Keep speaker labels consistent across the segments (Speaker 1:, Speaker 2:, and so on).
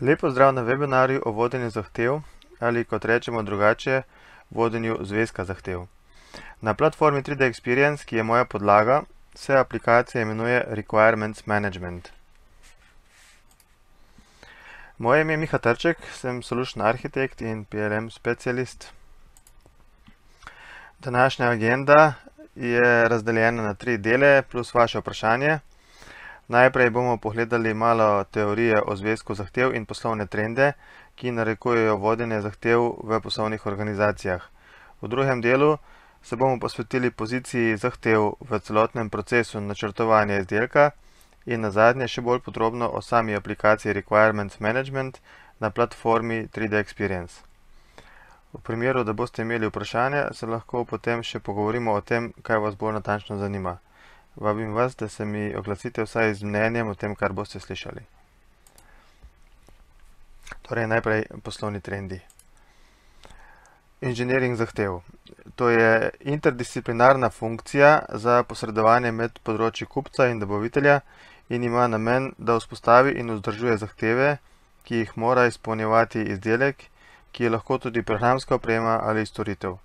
Speaker 1: Lepo zdrav na webinarju o vodenju zahtev ali kot rečemo drugače, vodenju zvezka zahtev. Na platformi 3D Experience, ki je moja podlaga, se aplikacija imenuje Requirements Management. Moje ime je Miha Trček, sem solution architect in PLM specialist. Današnja agenda je razdeljena na tri dele plus vaše vprašanje. Najprej bomo pogledali malo teorije o zvezku zahtev in poslovne trende, ki narekujejo vodenje zahtev v poslovnih organizacijah. V drugem delu se bomo posvetili poziciji zahtev v celotnem procesu načrtovanja izdelka in nazadnje še bolj podrobno o sami aplikaciji Requirements Management na platformi 3D Experience. V primeru, da boste imeli vprašanja, se lahko potem še pogovorimo o tem, kaj vas bolj natančno zanima. Vabim vas, da se mi oglasite vsaj z mnenjem o tem, kar boste slišali. Torej, najprej poslovni trendi. Inženiring zahtev. To je interdisciplinarna funkcija za posredovanje med področji kupca in dobavitelja in ima namen, da vzpostavi in vzdržuje zahteve, ki jih mora izpolnjevati izdelek, ki je lahko tudi programska oprema ali storitev.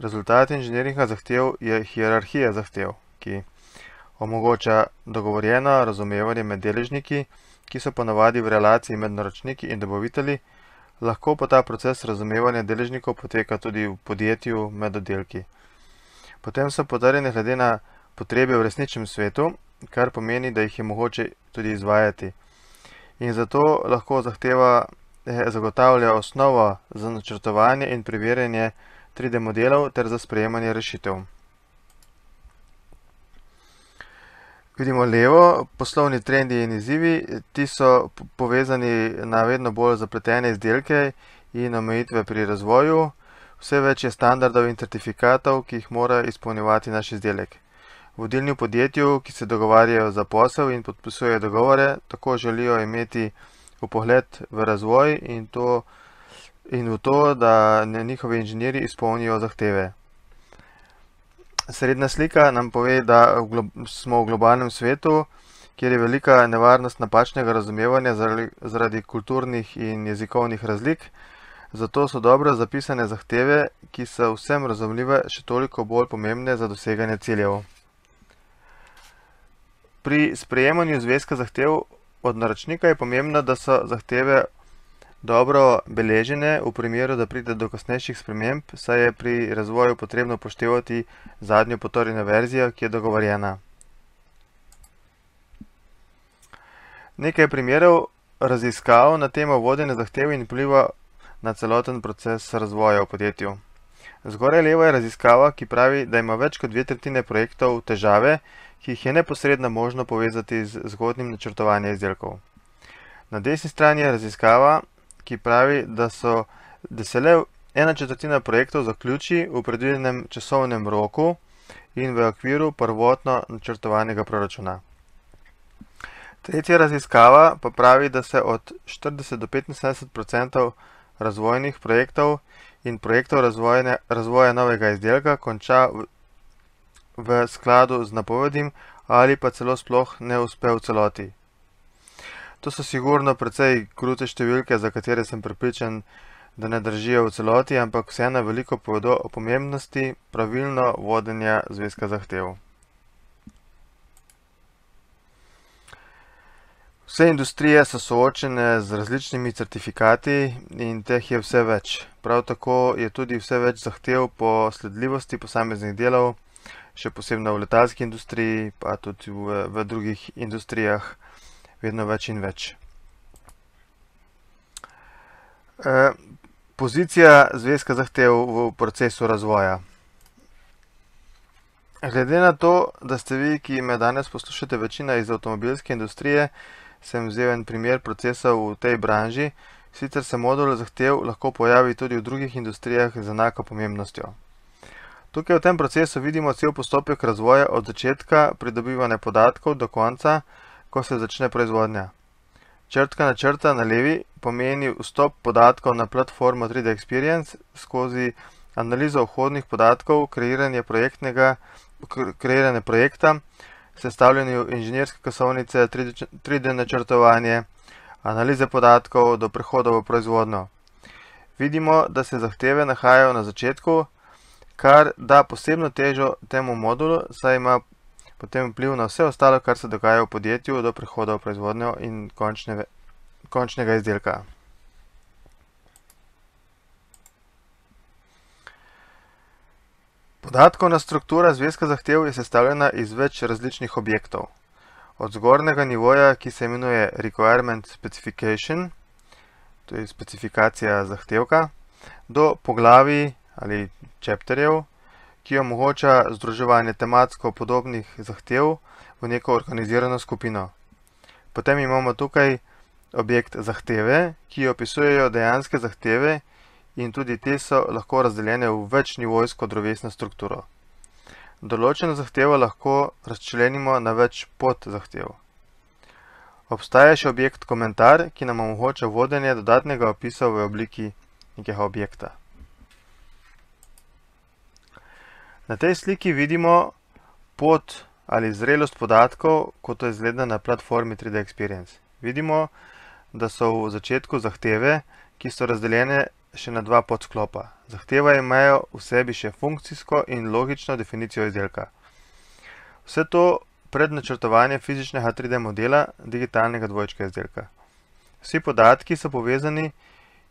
Speaker 1: Rezultat inženiringa zahtev je hierarhija zahtev ki omogoča dogovorjeno razumevanje med deležniki, ki so ponavadi v relaciji med naročniki in dobavitelji, lahko pa ta proces razumevanja deležnikov poteka tudi v podjetju med oddelki. Potem so podarjene glede na potrebe v resničnem svetu, kar pomeni, da jih je mogoče tudi izvajati. In zato lahko zahteva eh, zagotavlja osnovo za načrtovanje in preverjanje 3D modelov ter za sprejemanje rešitev. Vidimo levo, poslovni trendi in izzivi, ti so povezani na vedno bolj zapletene izdelke in omejitve pri razvoju. Vse več je standardov in certifikatov, ki jih mora izpolnjevati naš izdelek. Vodilni v podjetju, ki se dogovarjajo za posel in podpisujejo dogovore, tako želijo imeti upogled v razvoj in, to, in v to, da njihovi inženirji izpolnijo zahteve. Srednja slika nam pove, da smo v globalnem svetu, kjer je velika nevarnost napačnega razumevanja zaradi kulturnih in jezikovnih razlik, zato so dobro zapisane zahteve, ki so vsem razumljive, še toliko bolj pomembne za doseganje ciljev. Pri sprejemanju zvezka zahtev od naročnika je pomembno, da so zahteve dobro beležene v primeru, da pride do kasnejših sprememb, saj je pri razvoju potrebno upoštevati zadnjo potrjeno verzijo, ki je dogovorjena. Nekaj primerov raziskav na temo vodenja zahtev in vpliva na celoten proces razvoja v podjetju. Zgoraj levo je raziskava, ki pravi, da ima več kot dve tretjine projektov težave, ki jih je neposredno možno povezati z zgodnim načrtovanjem izdelkov. Na desni strani je raziskava, ki pravi, da, so, da se le ena četrtina projektov zaključi v predvidenem časovnem roku in v okviru prvotno načrtovanega proračuna. Tretja raziskava pa pravi, da se od 40 do 75 odstotkov razvojnih projektov in projektov razvojne, razvoja novega izdelka konča v, v skladu z napovedim ali pa celo sploh ne uspe v celoti. To so sigurno precej krute številke, za katere sem pripričan, da ne držijo v celoti, ampak vseeno veliko povedo o pomembnosti pravilno vodenja zvezka zahtev. Vse industrije so soočene z različnimi certifikati in teh je vse več. Prav tako je tudi vse več zahtev po sledljivosti posameznih delov, še posebno v letalski industriji, pa tudi v, drugih industrijah vedno več in več. E, pozicija zvezka zahtev v procesu razvoja. Glede na to, da ste vi, ki me danes poslušate večina iz avtomobilske industrije, sem vzel en primer procesa v tej branži, sicer se modul zahtev lahko pojavi tudi v drugih industrijah z enako pomembnostjo. Tukaj v tem procesu vidimo cel postopek razvoja od začetka pridobivanja podatkov do konca, ko se začne proizvodnja. Črtka na črta na levi pomeni vstop podatkov na platformo 3D Experience skozi analizo vhodnih podatkov, kreiranje kreiranje projekta, sestavljanje inženirske kasovnice, 3D načrtovanje, analize podatkov do prehoda v proizvodnjo. Vidimo, da se zahteve nahajajo na začetku, kar da posebno težo temu modulu, saj ima potem vpliv na vse ostalo, kar se dogaja v podjetju do prehoda v proizvodnjo in končnega, končnega izdelka. Podatkovna struktura zvezka zahtev je sestavljena iz več različnih objektov. Od zgornjega nivoja, ki se imenuje requirement specification, to je specifikacija zahtevka, do poglavi ali chapterjev, ki omogoča združevanje tematsko podobnih zahtev v neko organizirano skupino. Potem imamo tukaj objekt zahteve, ki opisujejo dejanske zahteve in tudi te so lahko razdeljene v večnivojsko drevesno strukturo. Določeno zahtevo lahko razčlenimo na več podzahtev. Obstaja še objekt komentar, ki nam omogoča vodenje dodatnega opisa v obliki nekega objekta. Na tej sliki vidimo pot ali zrelost podatkov, kot to izgleda na platformi 3D Experience. Vidimo, da so v začetku zahteve, ki so razdeljene še na dva podsklopa. Zahteva imajo v sebi še funkcijsko in logično definicijo izdelka. Vse to pred načrtovanje fizičnega 3D modela digitalnega dvojčka izdelka. Vsi podatki so povezani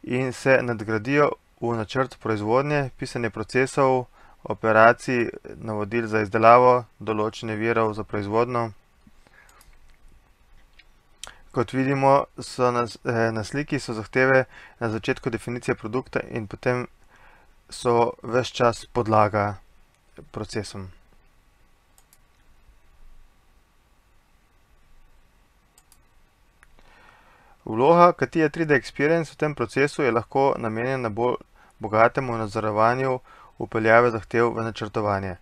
Speaker 1: in se nadgradijo v načrt proizvodnje, pisanje procesov, operacij, navodil za izdelavo, določene virov za proizvodno. Kot vidimo, so na, eh, na sliki so zahteve na začetku definicije produkta in potem so ves čas podlaga procesom. Vloga Katia 3D Experience v tem procesu je lahko namenjena bolj bogatemu nadzorovanju upeljave zahtev v načrtovanje.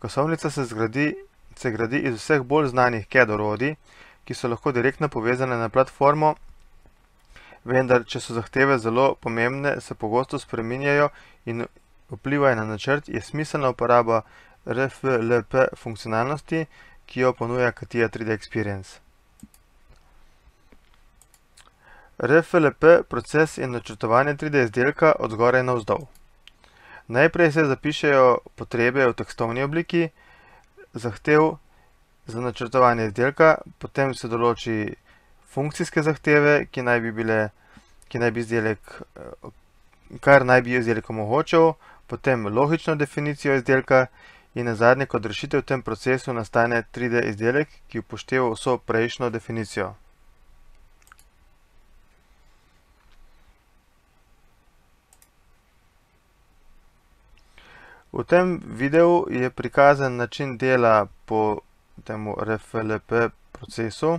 Speaker 1: Glasovnica se, zgradi, se gradi iz vseh bolj znanih CAD orodij, ki so lahko direktno povezane na platformo, vendar, če so zahteve zelo pomembne, se pogosto spreminjajo in vplivajo na načrt, je smiselna uporaba RFLP funkcionalnosti, ki jo ponuja Katia 3D Experience. RFLP proces je načrtovanje 3D izdelka od zgoraj na vzdolj. Najprej se zapišejo potrebe v tekstovni obliki, zahtev za načrtovanje izdelka, potem se določi funkcijske zahteve, ki naj bi bile, ki naj bi izdelek, kar naj bi izdelek omogočal, potem logično definicijo izdelka in nazadnje kot rešitev v tem procesu nastane 3D izdelek, ki upošteva vso prejšnjo definicijo. V tem videu je prikazan način dela po temu RFLP procesu.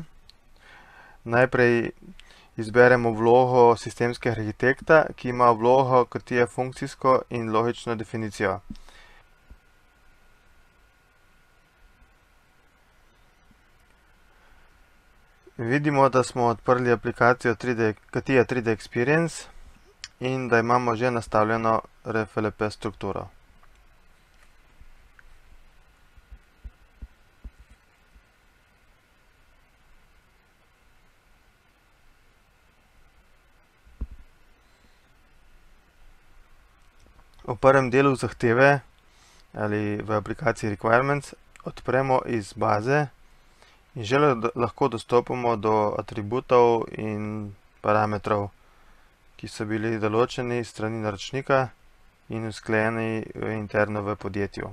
Speaker 1: Najprej izberemo vlogo sistemskega arhitekta, ki ima vlogo, kot je funkcijsko in logično definicijo. Vidimo, da smo odprli aplikacijo 3D, Katia 3D Experience in da imamo že nastavljeno RFLP strukturo. V prvem delu zahteve ali v aplikaciji requirements odpremo iz baze in že lahko dostopamo do atributov in parametrov, ki so bili določeni strani naročnika in usklejeni interno v podjetju.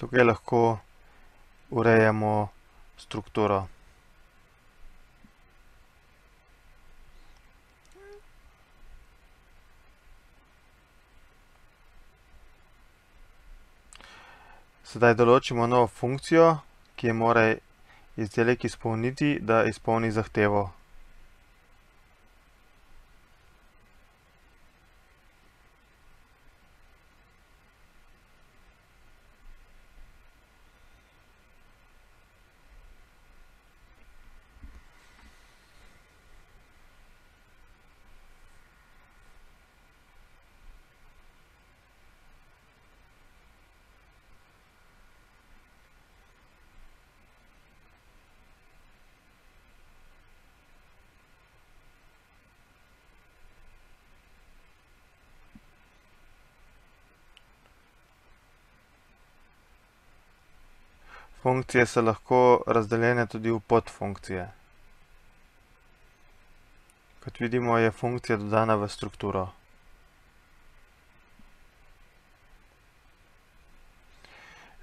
Speaker 1: Tukaj lahko urejamo strukturo. Sedaj določimo novo funkcijo, ki jo mora izdelek izpolniti, da izpolni zahtevo. Funkcije so lahko razdeljene tudi v podfunkcije. Kot vidimo, je funkcija dodana v strukturo.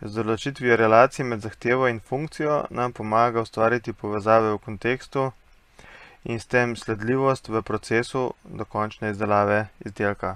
Speaker 1: Z določitvijo relacij med zahtevo in funkcijo nam pomaga ustvariti povezave v kontekstu in s tem sledljivost v procesu do končne izdelave izdelka.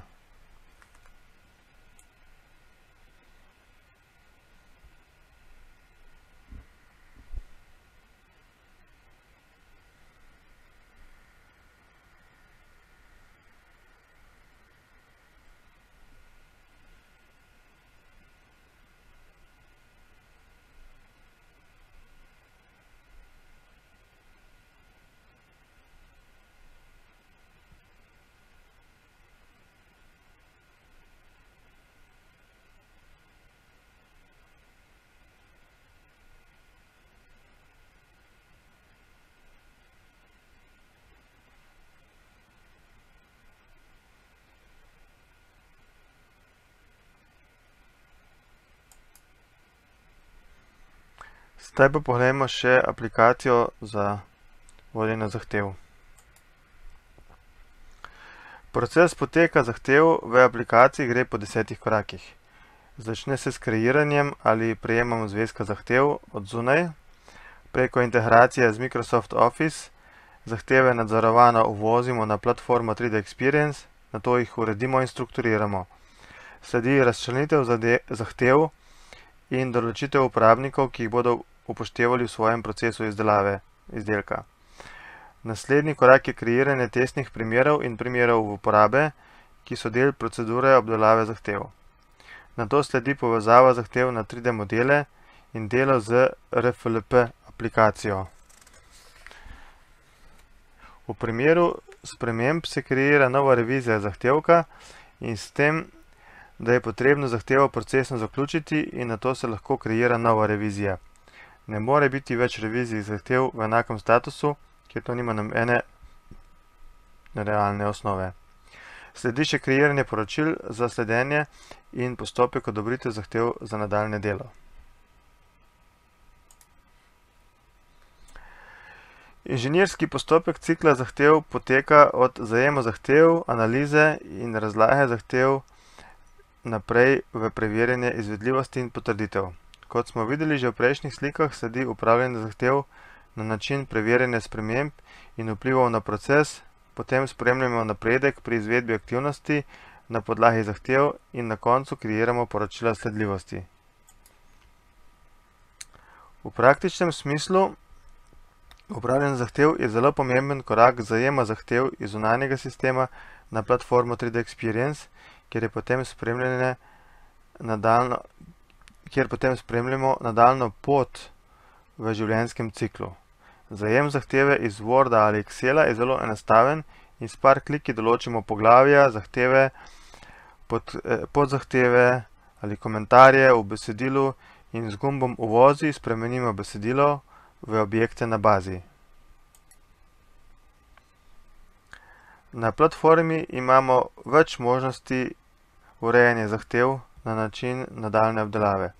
Speaker 1: Zdaj pa poglejmo še aplikacijo za vodenje zahtev. Proces poteka zahtev v aplikaciji gre po desetih korakih. Začne se s kreiranjem ali prejemom zvezka zahtev od zunaj, preko integracije z Microsoft Office, zahteve nadzorovano uvozimo na platformo 3D Experience, nato jih uredimo in strukturiramo. Sledi razčlenitev zahtev in določitev uporabnikov, ki jih bodo upoštevali v svojem procesu izdelave izdelka. Naslednji korak je kreiranje testnih primerov in primerov uporabe, ki so del procedure obdelave zahtev. Nato sledi povezava zahtev na 3D modele in delo z RFLP aplikacijo. V primeru sprememb se kreira nova revizija zahtevka in s tem, da je potrebno zahtevo procesno zaključiti in nato se lahko kreira nova revizija ne more biti več revizij zahtev v enakem statusu, ker to nima nobene realne osnove. Sledi še kreiranje poročil za sledenje in postopek odobritve zahtev za nadaljne delo. Inženirski postopek cikla zahtev poteka od zajema zahtev, analize in razlage zahtev naprej v preverjanje izvedljivosti in potrditev. Kot smo videli že v prejšnjih slikah, sledi upravljanje zahtev na način preverjanja sprememb in vplivov na proces, potem spremljamo napredek pri izvedbi aktivnosti na podlagi zahtev in na koncu kreiramo poročila sledljivosti. V praktičnem smislu upravljanje zahtev je zelo pomemben korak zajema zahtev iz zunanjega sistema na platformo 3D Experience, kjer je potem spremljanje nadaljno kjer potem spremljamo nadaljno pot v življenjskem ciklu. Zajem zahteve iz Worda ali Excela je zelo enostaven in s par kliki določimo poglavja, zahteve, pod, eh, podzahteve ali komentarje v besedilu in z gumbom uvozi spremenimo besedilo v objekte na bazi. Na platformi imamo več možnosti urejanja zahtev na način nadaljne obdelave.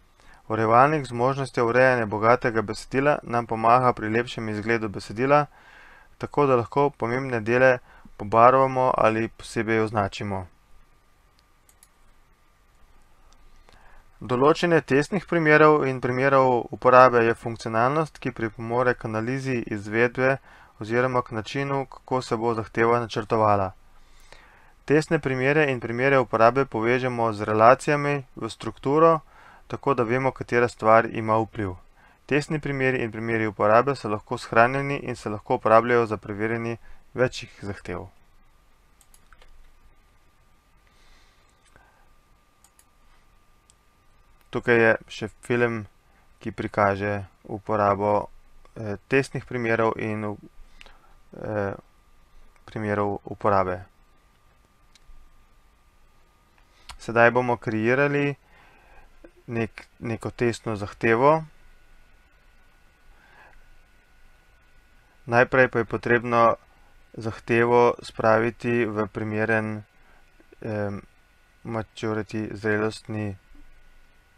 Speaker 1: Urejevalnik z možnostjo urejanja bogatega besedila nam pomaga pri lepšem izgledu besedila, tako da lahko pomembne dele pobarvamo ali posebej označimo. Določenje testnih primerov in primerov uporabe je funkcionalnost, ki pripomore k analizi izvedbe oziroma k načinu, kako se bo zahteva načrtovala. Testne primere in primere uporabe povežemo z relacijami v strukturo, tako da vemo, katera stvar ima vpliv. Testni primeri in primeri uporabe so lahko shranjeni in se lahko uporabljajo za preverjanje večjih zahtev. Tukaj je še film, ki prikaže uporabo eh, testnih primerov in eh, primerov uporabe. Sedaj bomo kreirali nek, neko testno zahtevo. Najprej pa je potrebno zahtevo spraviti v primeren eh, maturity zrelostni,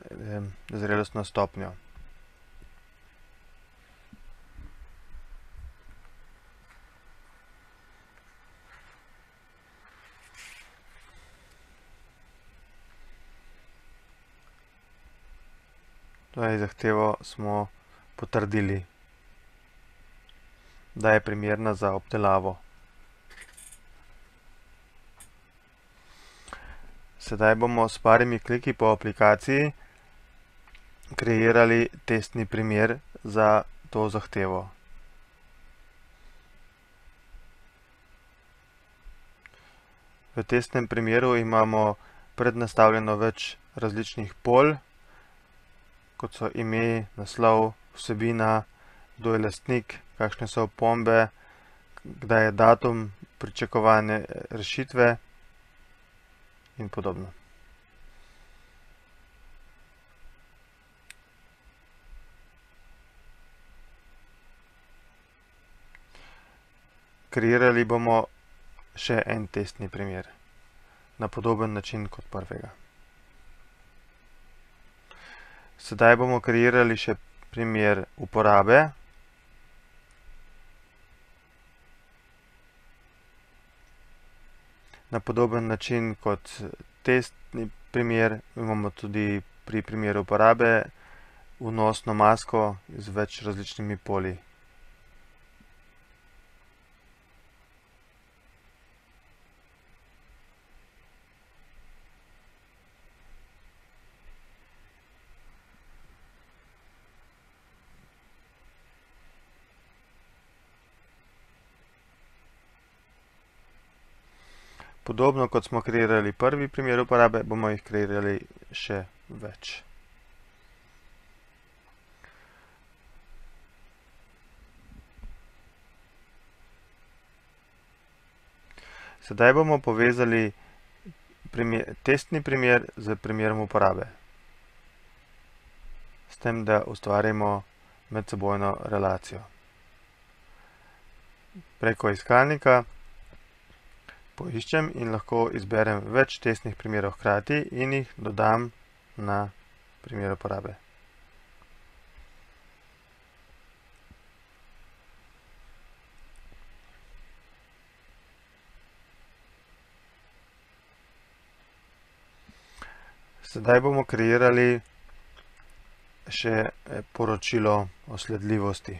Speaker 1: eh, zrelostno stopnjo. Torej zahtevo smo potrdili, da je primerna za obdelavo. Sedaj bomo s parimi kliki po aplikaciji kreirali testni primer za to zahtevo. V testnem primeru imamo prednastavljeno več različnih polj, kot so ime, naslov, vsebina, kdo je lastnik, kakšne so opombe, kdaj je datum pričakovane rešitve in podobno. Kreirali bomo še en testni primer na podoben način kot prvega. Sedaj bomo kreirali še primer uporabe. Na podoben način kot testni primer imamo tudi pri primeru uporabe vnosno masko z več različnimi polji. Podobno kot smo kreirali prvi primer uporabe, bomo jih kreirali še več. Sedaj bomo povezali testni primer s primerom uporabe. S tem, da ustvarimo medsebojno relacijo. Preko iskalnika poiščem in lahko izberem več testnih primerov hkrati in jih dodam na primer uporabe. Sedaj bomo kreirali še poročilo o sledljivosti.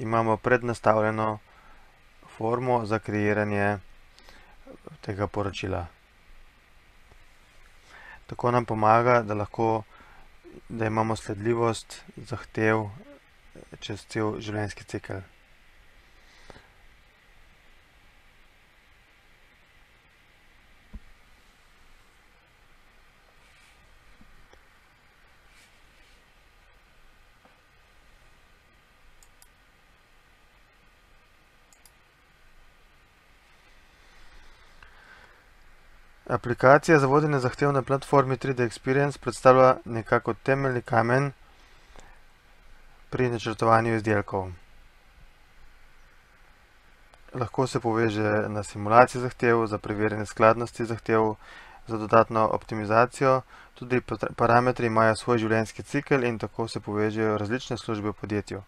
Speaker 1: Imamo prednastavljeno formo za kreiranje tega poročila. Tako nam pomaga, da lahko, da imamo sledljivost zahtev čez cel življenjski cikel. Aplikacija za vodenje zahtev na platformi 3D Experience predstavlja nekako temeljni kamen pri načrtovanju izdelkov. Lahko se poveže na simulacijo zahtev, za preverjanje skladnosti zahtev, za dodatno optimizacijo. Tudi parametri imajo svoj življenjski cikel in tako se povežejo različne službe v podjetju.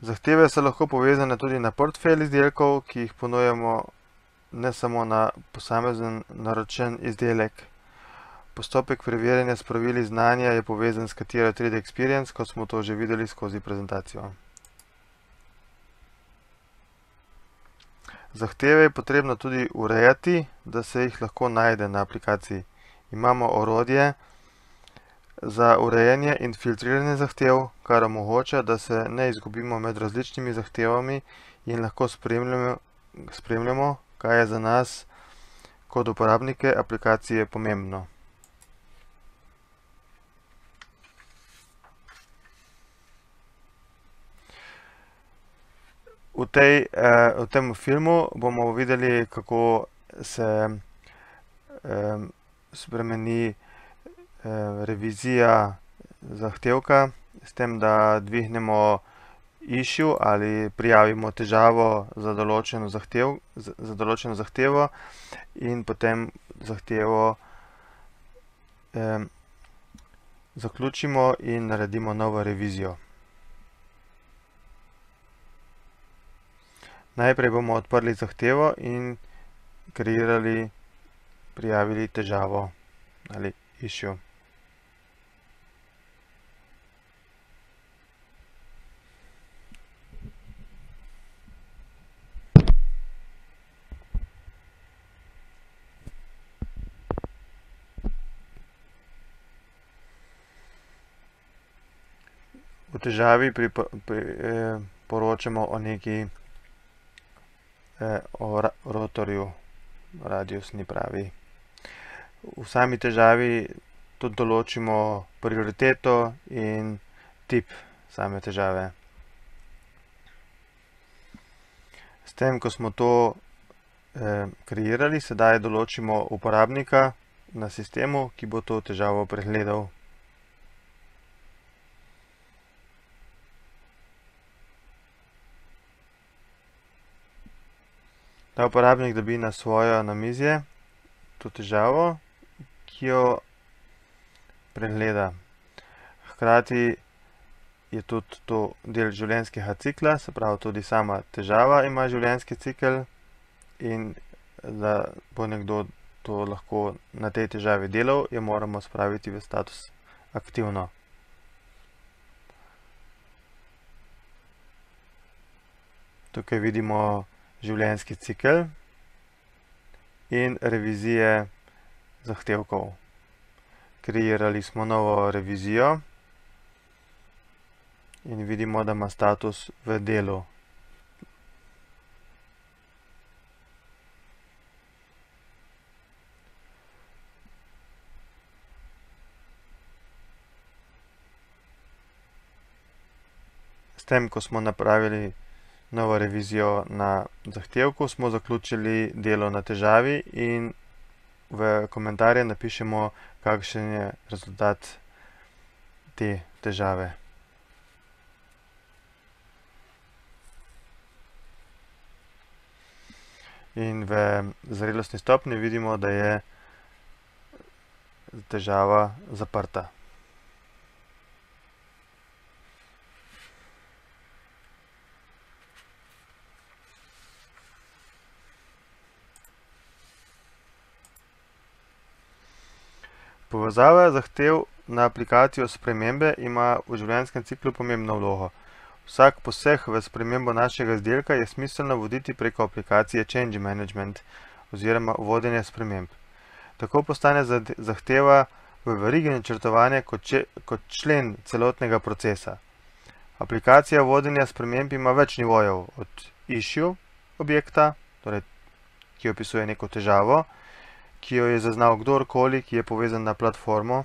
Speaker 1: Zahteve so lahko povezane tudi na portfelj izdelkov, ki jih ponujamo ne samo na posamezen naročen izdelek. Postopek preverjanja s pravili znanja je povezan s katero 3D Experience, kot smo to že videli skozi prezentacijo. Zahteve je potrebno tudi urejati, da se jih lahko najde na aplikaciji. Imamo orodje za urejanje in filtriranje zahtev, kar omogoča, da se ne izgubimo med različnimi zahtevami in lahko spremljamo, kaj je za nas kot uporabnike aplikacije pomembno. V tej, v tem filmu bomo videli, kako se spremeni revizija zahtevka s tem, da dvignemo issue ali prijavimo težavo za določeno za določeno zahtevo in potem zahtevo zaključimo in naredimo novo revizijo. Najprej bomo odprli zahtevo in kreirali, prijavili težavo. ali issue. V težavi pri, pri, eh, poročamo o neki eh, o ra, rotorju, radiusni pravi. V sami težavi tudi določimo prioriteto in tip same težave. S tem, ko smo to eh, kreirali, sedaj določimo uporabnika na sistemu, ki bo to težavo pregledal. Ta uporabnik dobi na svojo namizje to težavo, ki jo pregleda. Hkrati je tudi to del življenjskega cikla, se pravi tudi sama težava ima življenjski cikl in da bo nekdo to lahko na tej težavi delal, jo moramo spraviti v status aktivno. Tukaj vidimo življenjski cikl in revizije zahtevkov. Kreirali smo novo revizijo in vidimo, da ima status v delu. S tem, ko smo napravili novo revizijo na zahtevku, smo zaključili delo na težavi in v komentarje napišemo, kakšen je rezultat te težave. In v zrelostni stopni vidimo, da je težava zaprta. Povezava zahtev na aplikacijo spremembe ima v življenjskem ciklu pomembno vlogo. Vsak poseg v spremembo našega izdelka je smiselno voditi preko aplikacije Change Management oziroma vodenje sprememb. Tako postane zahteva v verigi načrtovanja kot, kot člen celotnega procesa. Aplikacija vodenja sprememb ima več nivojev od issue objekta, torej, ki opisuje neko težavo, ki jo je zaznal kdorkoli, ki je povezan na platformo.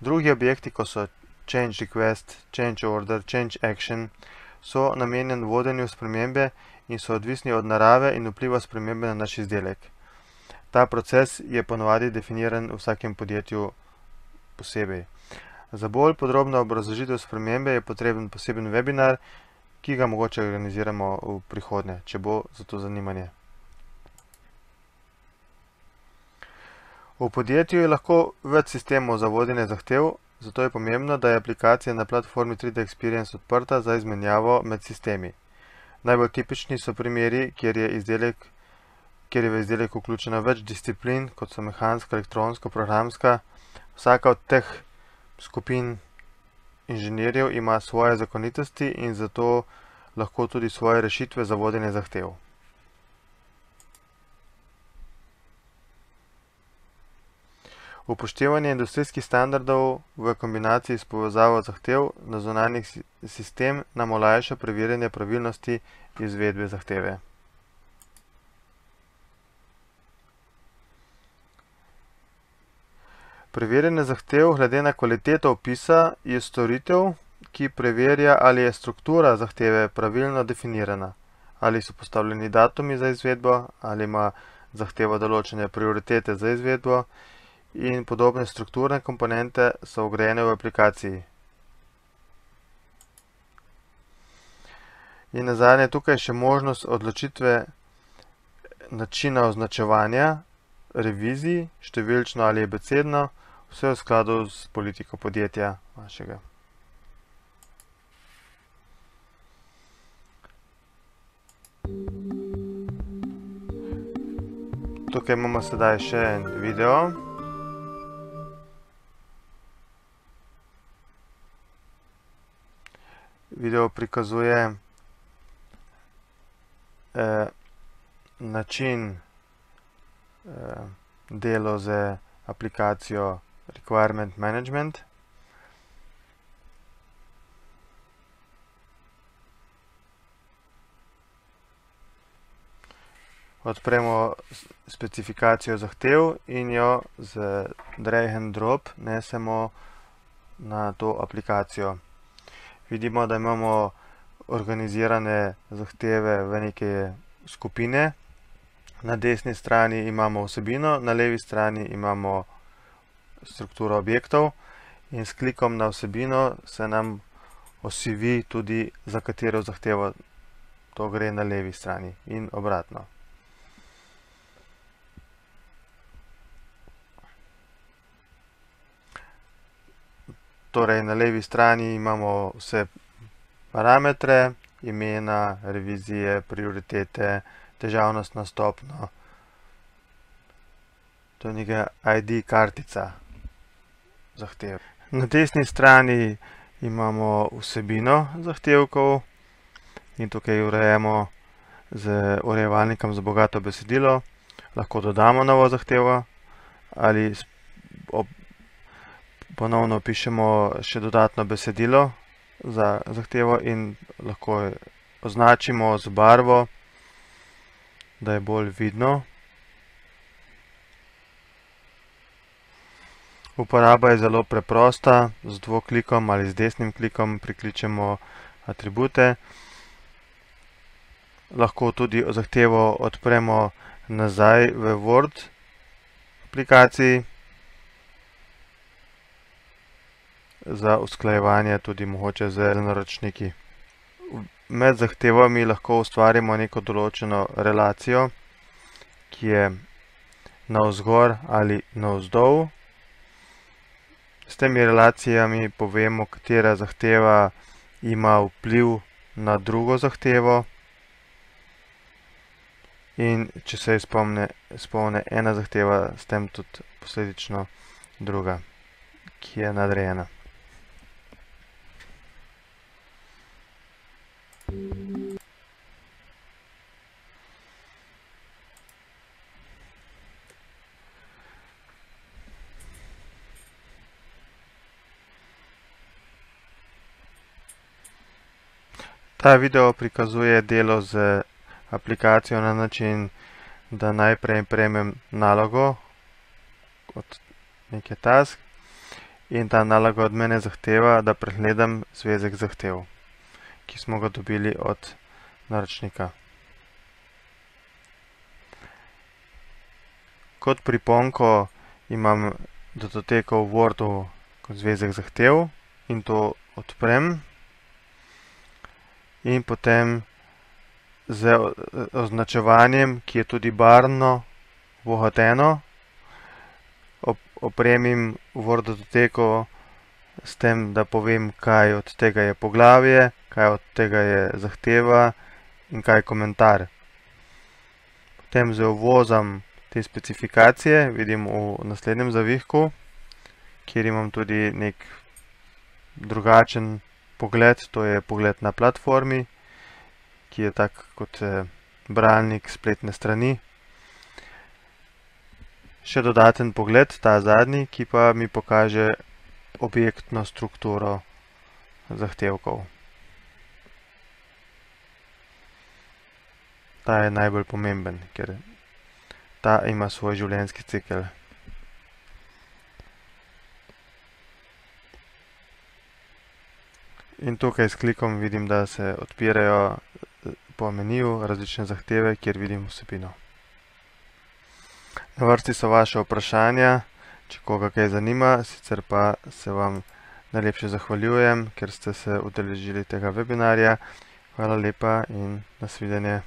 Speaker 1: Drugi objekti, ko so change request, change order, change action, so namenjen vodenju spremembe in so odvisni od narave in vpliva spremembe na naš izdelek. Ta proces je ponovadi definiran v vsakem podjetju posebej. Za bolj podrobno obrazložitev spremembe je potreben poseben webinar, ki ga mogoče organiziramo v prihodnje, če bo za to zanimanje. V podjetju je lahko več sistemov za vodenje zahtev, zato je pomembno, da je aplikacija na platformi 3D Experience odprta za izmenjavo med sistemi. Najbolj tipični so primeri, kjer je, izdelek, kjer je v izdelek vključena več disciplin, kot so mehanska, elektronska, programska. Vsaka od teh skupin inženirjev ima svoje zakonitosti in zato lahko tudi svoje rešitve za vodenje zahtev. Upoštevanje industrijskih standardov v kombinaciji s povezavo zahtev na zunanji sistem nam olajša preverjanje pravilnosti izvedbe zahteve. Preverjanje zahtev glede na kvaliteto opisa je storitev, ki preverja, ali je struktura zahteve pravilno definirana, ali so postavljeni datumi za izvedbo, ali ima zahteva določene prioritete za izvedbo in podobne strukturne komponente so vgrajene v aplikaciji. In nazadnje tukaj še možnost odločitve načina označevanja, revizij, številčno ali abecedno, vse v skladu s politiko podjetja vašega. Tukaj imamo sedaj še en video. Video prikazuje eh, način eh, delo z aplikacijo Requirement Management. Odpremo specifikacijo zahtev in jo z drag and drop nesemo na to aplikacijo. Vidimo, da imamo organizirane zahteve v neke skupine. Na desni strani imamo vsebino, na levi strani imamo strukturo objektov in s klikom na vsebino se nam osivi tudi za katero zahtevo to gre na levi strani in obratno. Torej, na levi strani imamo vse parametre, imena, revizije, prioritete, težavnost na stopno. To je neka ID kartica zahtev. Na desni strani imamo vsebino zahtevkov in tukaj urejamo z urejevalnikom za bogato besedilo. Lahko dodamo novo zahtevo ali ponovno pišemo še dodatno besedilo za zahtevo in lahko označimo z barvo, da je bolj vidno. Uporaba je zelo preprosta, z dvoklikom ali z desnim klikom prikličemo atribute. Lahko tudi zahtevo odpremo nazaj v Word aplikaciji. Za usklajevanje tudi mogoče z naročniki. Med zahtevami lahko ustvarimo neko določeno relacijo, ki je navzgor ali navzdol. S temi relacijami povemo, katera zahteva ima vpliv na drugo zahtevo. In če se izpolne ena zahteva, s tem tudi posledično druga, ki je nadrejena. Ta video prikazuje delo z aplikacijo na način, da najprej prejmem nalogo kot neke task in ta naloga od mene zahteva, da pregledam zvezek zahtev ki smo ga dobili od naročnika. Kot priponko imam datoteko v Wordu kot zvezek zahtev in to odprem. In potem z označevanjem, ki je tudi barno obohateno, opremim Word datoteko s tem, da povem, kaj od tega je poglavje, kaj od tega je zahteva in kaj je komentar. Potem z uvozom te specifikacije vidim v naslednjem zavihku, kjer imam tudi nek drugačen pogled, to je pogled na platformi, ki je tak kot eh, bralnik spletne strani. Še dodaten pogled, ta zadnji, ki pa mi pokaže objektno strukturo zahtevkov. Ta je najbolj pomemben, ker ta ima svoj življenjski cikel. In tukaj s klikom vidim, da se odpirajo po meniju različne zahteve, kjer vidim vsebino. Na vrsti so vaše vprašanja če koga kaj zanima, sicer pa se vam najlepše zahvaljujem, ker ste se udeležili tega webinarja. Hvala lepa in nasvidenje.